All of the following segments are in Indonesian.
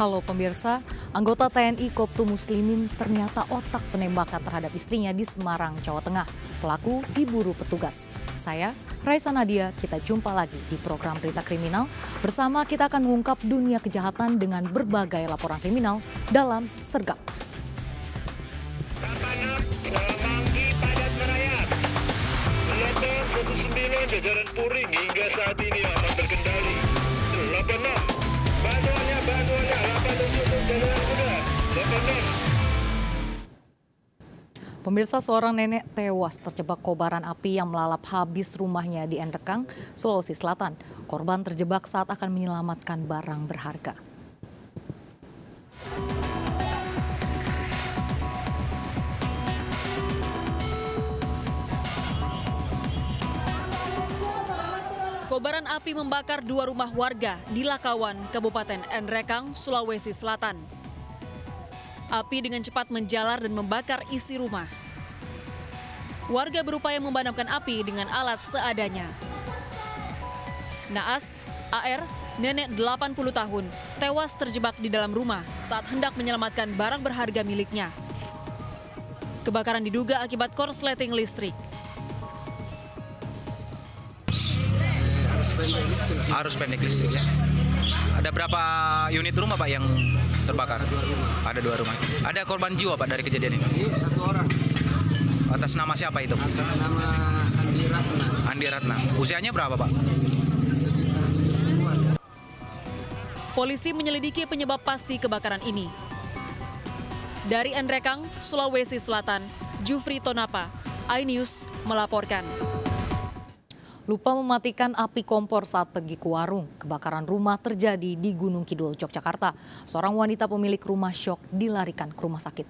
Halo pemirsa, anggota TNI Koptu Muslimin ternyata otak penembakan terhadap istrinya di Semarang, Jawa Tengah. Pelaku diburu petugas. Saya, Raisa Nadia, kita jumpa lagi di program Berita Kriminal. Bersama kita akan mengungkap dunia kejahatan dengan berbagai laporan kriminal dalam Sergap. Pemirsa seorang nenek tewas terjebak kobaran api yang melalap habis rumahnya di Endrekang, Sulawesi Selatan. Korban terjebak saat akan menyelamatkan barang berharga. Kobaran api membakar dua rumah warga di Lakawan, Kabupaten Endrekang, Sulawesi Selatan. Api dengan cepat menjalar dan membakar isi rumah. Warga berupaya memadamkan api dengan alat seadanya. Naas, AR, nenek 80 tahun, tewas terjebak di dalam rumah saat hendak menyelamatkan barang berharga miliknya. Kebakaran diduga akibat korsleting listrik. arus pendek listrik ya. Ada berapa unit rumah Pak yang terbakar? Ada dua rumah. Ada korban jiwa Pak dari kejadian ini? Ini satu orang Atas nama siapa itu? atas nama Andi Ratna Andi Ratna. Usianya berapa Pak? sekitar 70-an. Polisi menyelidiki penyebab pasti kebakaran ini. Dari Endrekang, Sulawesi Selatan, Jufri Tonapa, iNews melaporkan. Lupa mematikan api kompor saat pergi ke warung. Kebakaran rumah terjadi di Gunung Kidul, Yogyakarta. Seorang wanita pemilik rumah syok dilarikan ke rumah sakit.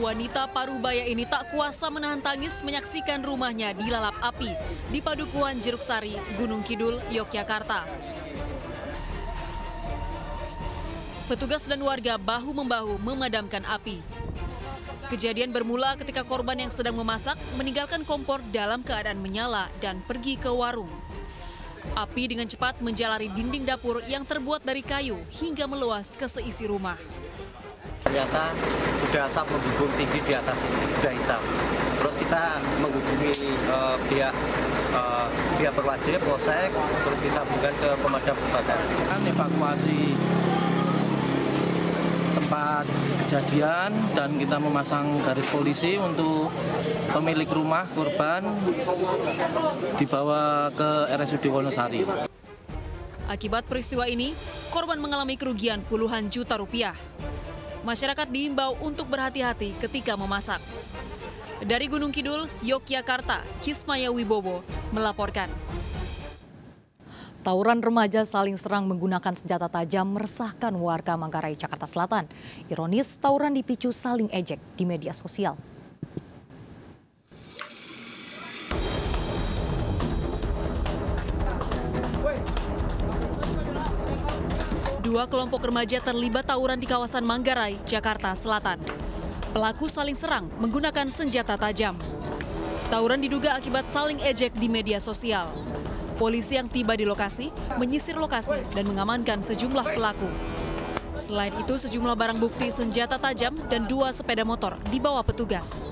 Wanita parubaya ini tak kuasa menahan tangis menyaksikan rumahnya dilalap api di Padukuan Jeruk Sari, Gunung Kidul, Yogyakarta. Petugas dan warga bahu-membahu memadamkan api. Kejadian bermula ketika korban yang sedang memasak meninggalkan kompor dalam keadaan menyala dan pergi ke warung. Api dengan cepat menjalari dinding dapur yang terbuat dari kayu hingga meluas ke seisi rumah. ternyata sudah asap membumbung tinggi di atas ini, sudah hitam. Terus kita menghubungi eh, pihak eh, pihak berwajib, polsek, terus disambungkan ke pemadam kebakaran. kan evakuasi tempat kejadian dan kita memasang garis polisi untuk pemilik rumah korban dibawa ke RSUD Wonosari. Akibat peristiwa ini, korban mengalami kerugian puluhan juta rupiah. Masyarakat diimbau untuk berhati-hati ketika memasak. Dari Gunung Kidul, Yogyakarta, Kismaya Wibowo melaporkan. Tawuran remaja saling serang menggunakan senjata tajam meresahkan warga Manggarai, Jakarta Selatan. Ironis, tawuran dipicu saling ejek di media sosial. Dua kelompok remaja terlibat tawuran di kawasan Manggarai, Jakarta Selatan. Pelaku saling serang menggunakan senjata tajam. Tawuran diduga akibat saling ejek di media sosial. Polisi yang tiba di lokasi menyisir lokasi dan mengamankan sejumlah pelaku. Selain itu, sejumlah barang bukti senjata tajam dan dua sepeda motor dibawa petugas.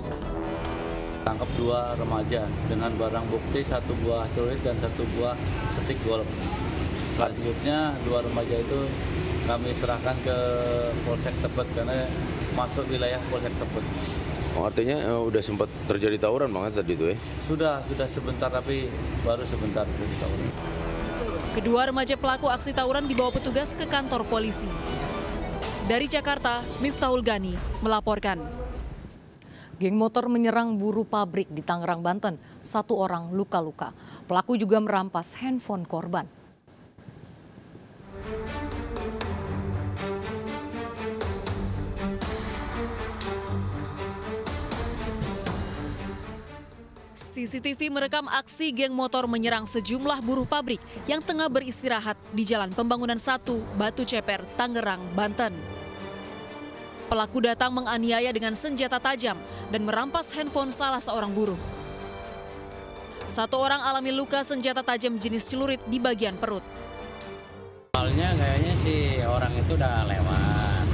tangkap dua remaja dengan barang bukti satu buah celurit dan satu buah stick golf. Selanjutnya dua remaja itu kami serahkan ke Polsek Tebet karena masuk wilayah Polsek Tebet. Oh, artinya eh, udah sempat terjadi tawuran banget tadi itu ya? Sudah sudah sebentar tapi baru sebentar terjadi tawuran. Kedua remaja pelaku aksi tawuran dibawa petugas ke kantor polisi. Dari Jakarta, Miftahul Gani melaporkan. Geng motor menyerang buruh pabrik di Tangerang, Banten. Satu orang luka-luka. Pelaku juga merampas handphone korban. CCTV merekam aksi geng motor menyerang sejumlah buruh pabrik yang tengah beristirahat di Jalan Pembangunan 1, Batu Ceper, Tangerang, Banten. Pelaku datang menganiaya dengan senjata tajam dan merampas handphone salah seorang buruh. Satu orang alami luka senjata tajam jenis celurit di bagian perut. Awalnya kayaknya si orang itu udah lewat.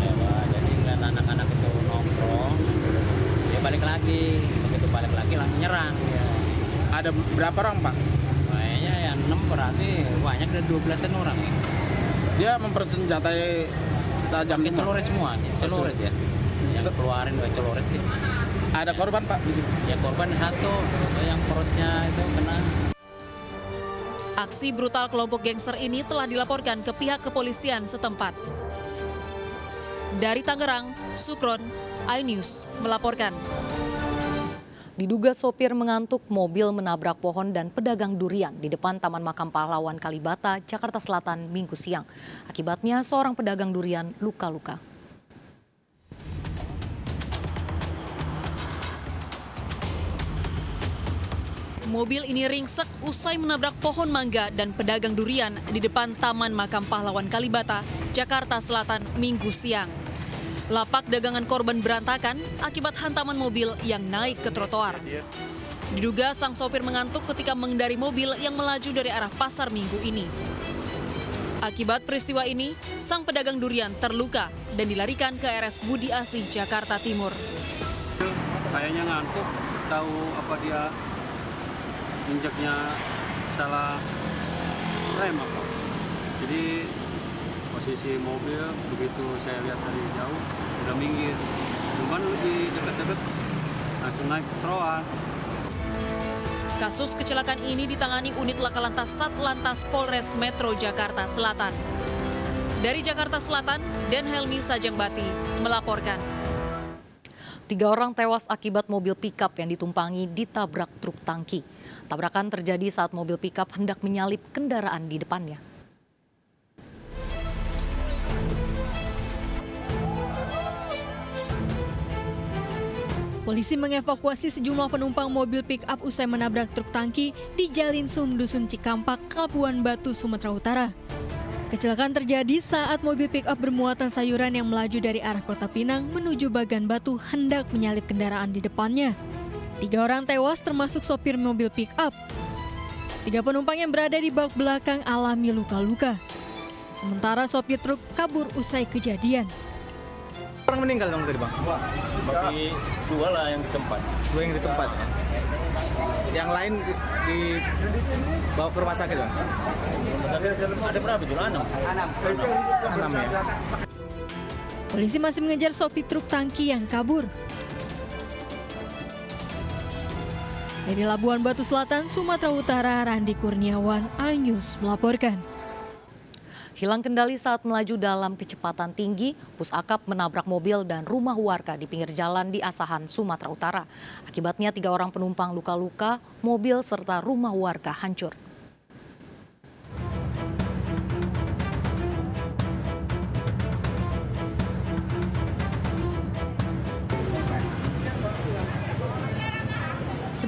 Lewat. Jadi ngeliat anak-anak itu nongkrong. Dia balik lagi. Lagi langsung nyerang. Ya. Ada berapa orang pak? Kayaknya yang 6 berarti banyak dari 12 orang ya. Dia mempersenjatai tajam Pakai celurit semua, celurit ya. Yang keluarin dua celurit sih. Ada korban pak? Ya korban satu, yang perutnya itu kena Aksi brutal kelompok gangster ini telah dilaporkan ke pihak kepolisian setempat. Dari Tangerang, Sukron, iNews melaporkan. Diduga sopir mengantuk, mobil menabrak pohon dan pedagang durian di depan Taman Makam Pahlawan Kalibata, Jakarta Selatan, Minggu siang. Akibatnya seorang pedagang durian luka-luka. Mobil ini ringsek usai menabrak pohon mangga dan pedagang durian di depan Taman Makam Pahlawan Kalibata, Jakarta Selatan, Minggu siang. Lapak dagangan korban berantakan akibat hantaman mobil yang naik ke trotoar. Diduga sang sopir mengantuk ketika mengendari mobil yang melaju dari arah pasar minggu ini. Akibat peristiwa ini, sang pedagang durian terluka dan dilarikan ke RS Budi Asih, Jakarta Timur. Kayaknya ngantuk, tahu apa dia injaknya salah rem apa. Jadi posisi mobil begitu saya lihat dari jauh udah minggir. Cuman lebih dekat-dekat langsung naik ke trotoar. Kasus kecelakaan ini ditangani unit laka lantas Satlantas Polres Metro Jakarta Selatan. Dari Jakarta Selatan, Den Helmi Sajangbati melaporkan. Tiga orang tewas akibat mobil pickup yang ditumpangi ditabrak truk tangki. Tabrakan terjadi saat mobil pickup hendak menyalip kendaraan di depannya. Polisi mengevakuasi sejumlah penumpang mobil pick-up usai menabrak truk tangki di Jalin Sum Dusun Cikampak, Labuan Batu, Sumatera Utara. Kecelakaan terjadi saat mobil pick-up bermuatan sayuran yang melaju dari arah kota Pinang menuju Bagan Batu hendak menyalip kendaraan di depannya. Tiga orang tewas termasuk sopir mobil pick-up. Tiga penumpang yang berada di bak belakang alami luka-luka. Sementara sopir truk kabur usai kejadian. Orang meninggal dong tadi bang? Bagi dua lah yang di tempat. Dua yang di tempat ya? Yang lain di, bawa ke rumah sakit bang? Ada berapa juga? Enam. Enam. Enam ya. Polisi masih mengejar sopir truk tangki yang kabur. Dari Labuan Batu Selatan, Sumatera Utara, Randi Kurniawan, iNews melaporkan. Hilang kendali saat melaju dalam kecepatan tinggi, bus akap menabrak mobil dan rumah warga di pinggir jalan di Asahan, Sumatera Utara. Akibatnya tiga orang penumpang luka-luka, mobil serta rumah warga hancur.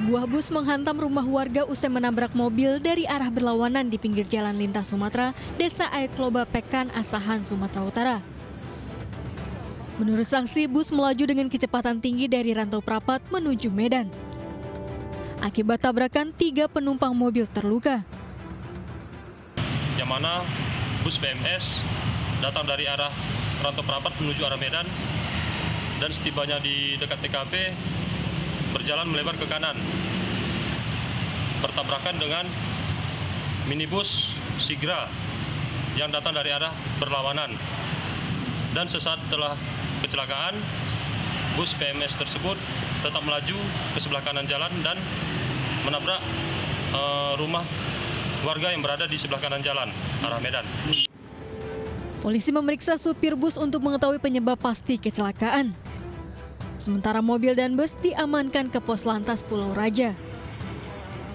Sebuah bus menghantam rumah warga usai menabrak mobil dari arah berlawanan di pinggir jalan lintas Sumatera, Desa Aikloba Pekan, Asahan, Sumatera Utara. Menurut saksi, bus melaju dengan kecepatan tinggi dari Rantau Prapat menuju Medan. Akibat tabrakan, tiga penumpang mobil terluka. Yang mana bus BMS datang dari arah Rantau Prapat menuju arah Medan dan setibanya di dekat TKP berjalan melebar ke kanan. Bertabrakan dengan minibus Sigra yang datang dari arah berlawanan. Dan sesaat setelah kecelakaan, bus PMS tersebut tetap melaju ke sebelah kanan jalan dan menabrak uh, rumah warga yang berada di sebelah kanan jalan, arah Medan. Polisi memeriksa supir bus untuk mengetahui penyebab pasti kecelakaan. Sementara mobil dan bus diamankan ke pos lantas Pulau Raja.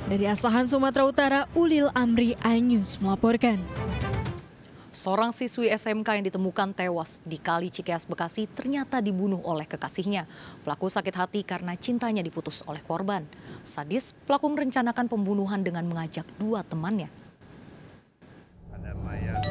Dari Asahan, Sumatera Utara, Ulil Amri iNews melaporkan. Seorang siswi SMK yang ditemukan tewas di Kali Cikeas, Bekasi ternyata dibunuh oleh kekasihnya. Pelaku sakit hati karena cintanya diputus oleh korban. Sadis, pelaku merencanakan pembunuhan dengan mengajak dua temannya. Ada mayat.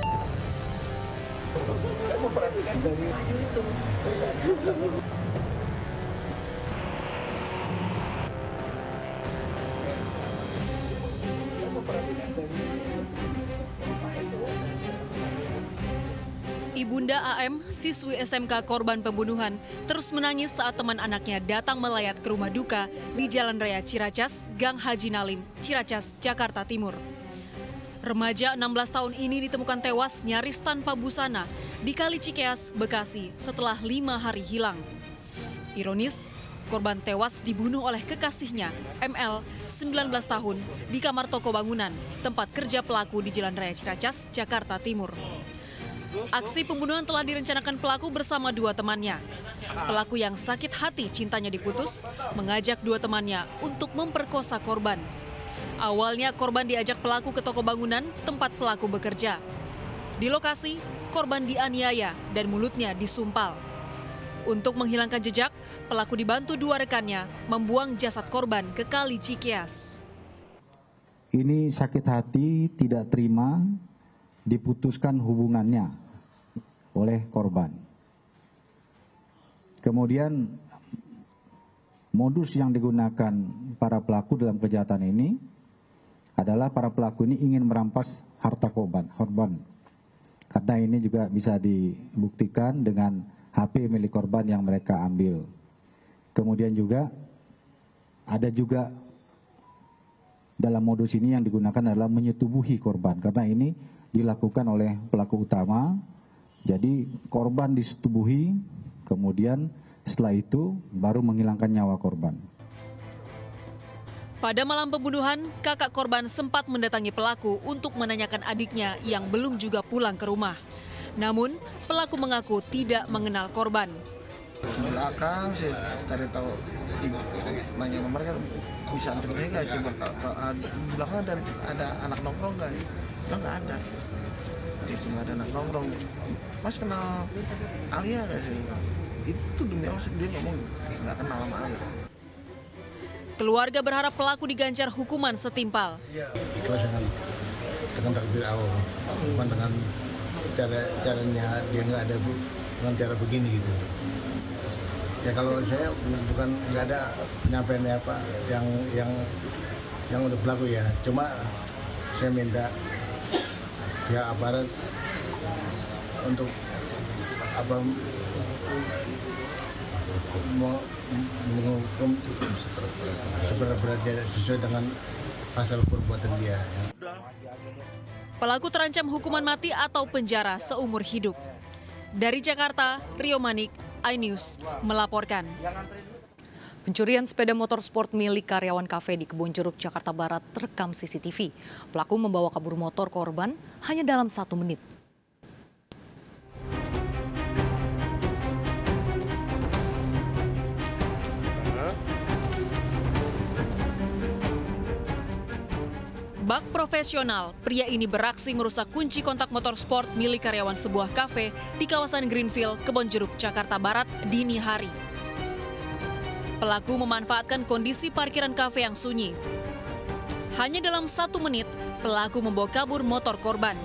Ibunda AM, siswi SMK korban pembunuhan, terus menangis saat teman anaknya datang melayat ke rumah duka di Jalan Raya Ciracas, Gang Haji Nalim, Ciracas, Jakarta Timur. Remaja 16 tahun ini ditemukan tewas nyaris tanpa busana di Kali Cikeas, Bekasi setelah lima hari hilang. Ironis, korban tewas dibunuh oleh kekasihnya, ML, 19 tahun, di kamar toko bangunan, tempat kerja pelaku di Jalan Raya Ciracas, Jakarta Timur. Aksi pembunuhan telah direncanakan pelaku bersama dua temannya. Pelaku yang sakit hati cintanya diputus, mengajak dua temannya untuk memperkosa korban. Awalnya korban diajak pelaku ke toko bangunan tempat pelaku bekerja. Di lokasi, korban dianiaya dan mulutnya disumpal. Untuk menghilangkan jejak, pelaku dibantu dua rekannya membuang jasad korban ke Kali Cikeas. Ini sakit hati tidak terima diputuskan hubungannya oleh korban. Kemudian modus yang digunakan para pelaku dalam kejahatan ini adalah para pelaku ini ingin merampas harta korban, korban. Karena ini juga bisa dibuktikan dengan HP milik korban yang mereka ambil. Kemudian juga ada juga dalam modus ini yang digunakan adalah menyetubuhi korban karena ini dilakukan oleh pelaku utama. Jadi korban disetubuhi, kemudian setelah itu baru menghilangkan nyawa korban. Pada malam pembunuhan, kakak korban sempat mendatangi pelaku untuk menanyakan adiknya yang belum juga pulang ke rumah. Namun, pelaku mengaku tidak mengenal korban. belakang saya cari tahu banyak mereka bisa antar nggak coba kalau ada belakang ada ada anak nongkrong nggak? Bilang nggak ada. Itu nggak ada anak nongkrong. Mas kenal Alia nggak sih? Itu demi Allah dia ngomong nggak kenal sama Alia. Keluarga berharap pelaku diganjar hukuman setimpal. ikhlas dengan dengan takdir Allah. Bukan dengan cara caranya dia nggak ada dengan cara begini gitu ya kalau saya bukan nggak ada penyampaian apa yang yang yang untuk pelaku ya cuma saya minta pihak aparat untuk apa mau menghukum seberat-beratnya sesuai dengan pasal perbuatan dia. ya. Pelaku terancam hukuman mati atau penjara seumur hidup. Dari Jakarta, Rio Manik, iNews melaporkan. Pencurian sepeda motor sport milik karyawan kafe di Kebun Jeruk, Jakarta Barat terekam CCTV. Pelaku membawa kabur motor korban hanya dalam satu menit. Bak profesional, pria ini beraksi merusak kunci kontak motor sport milik karyawan sebuah kafe di kawasan Greenfield, Kebonjeruk, Jakarta Barat, dini hari. Pelaku memanfaatkan kondisi parkiran kafe yang sunyi. Hanya dalam satu menit, pelaku membawa kabur motor korban.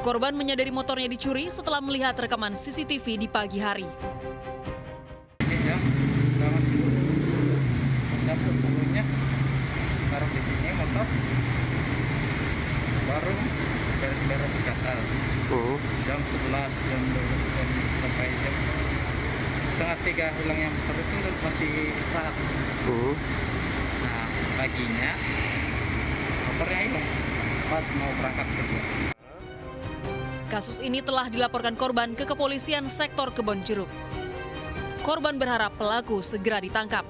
Korban menyadari motornya dicuri setelah melihat rekaman CCTV di pagi hari. jam 10 nya taruh di sini motor baru beres-beres di atas jam 11 jam 12 jam sampai jam setengah tiga hilangnya motor itu masih istirahat nah paginya motornya hilang pas mau berangkat kerja Kasus ini telah dilaporkan korban ke kepolisian sektor Kebon Jeruk. Korban berharap pelaku segera ditangkap.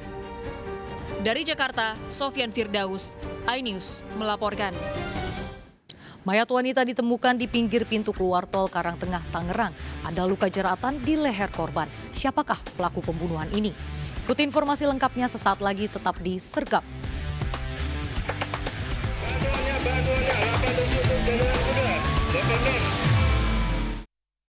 Dari Jakarta, Sofian Firdaus, iNews melaporkan. Mayat wanita ditemukan di pinggir pintu keluar tol Karangtengah, Tangerang. Ada luka jeratan di leher korban. Siapakah pelaku pembunuhan ini? Ikuti informasi lengkapnya sesaat lagi tetap di Sergap.